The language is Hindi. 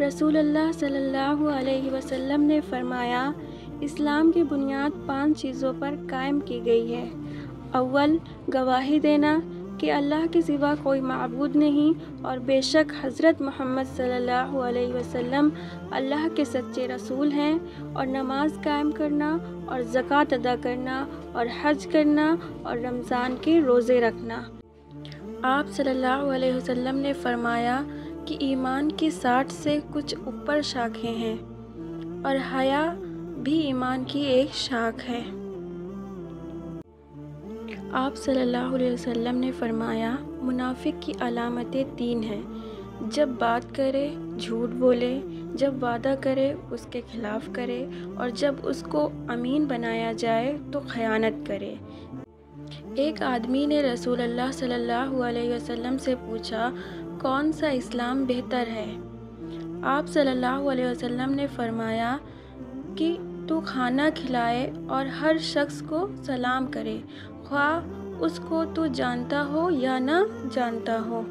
रसूलुल्लाह सल्लल्लाहु अलैहि वसल्लम ने फरमाया, इस्लाम की बुनियाद पाँच चीज़ों पर कायम की गई है। अव्वल, गवाही देना कि अल्लाह के सिवा कोई मबूद नहीं और बेशक हज़रत मोहम्मद सल्लल्लाहु अलैहि वसल्लम अल्लाह के सच्चे रसूल हैं और नमाज़ कायम करना और ज़क़़त अदा करना और हज करना और रमज़ान के रोज़े रखना। आप सल्लल्लाहु अलैहि वसल्लम ने फरमाया कि ईमान की साठ से कुछ ऊपर शाखें हैं, और हया भी ईमान की एक शाख है। आप सल्लल्लाहु अलैहि वसल्लम ने फरमाया, मुनाफिक की अलामतें तीन हैं। जब बात करे, झूठ बोले, जब वादा करे, उसके ख़िलाफ़ करे, और जब उसको अमीन बनाया जाए तो ख़यानत करे। एक आदमी ने रसूल अल्लाह सल्लल्लाहु अलैहि वसल्लम से पूछा, कौन सा इस्लाम बेहतर है? आप सल्लल्लाहु अलैहि वसल्लम ने फरमाया कि, तू खाना खिलाए और हर शख्स को सलाम करे ख्वा उसको तू जानता हो या ना जानता हो।